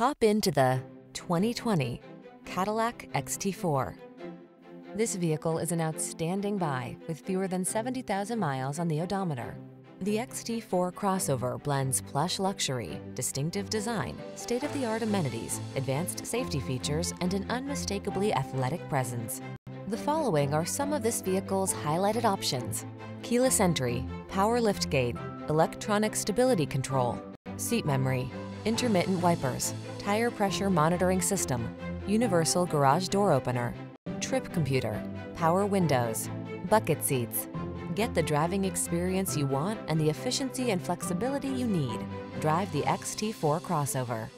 Hop into the 2020 Cadillac XT4. This vehicle is an outstanding buy with fewer than 70,000 miles on the odometer. The XT4 crossover blends plush luxury, distinctive design, state-of-the-art amenities, advanced safety features, and an unmistakably athletic presence. The following are some of this vehicle's highlighted options. Keyless entry, power liftgate, electronic stability control, seat memory, intermittent wipers, tire pressure monitoring system, universal garage door opener, trip computer, power windows, bucket seats. Get the driving experience you want and the efficiency and flexibility you need. Drive the XT4 crossover.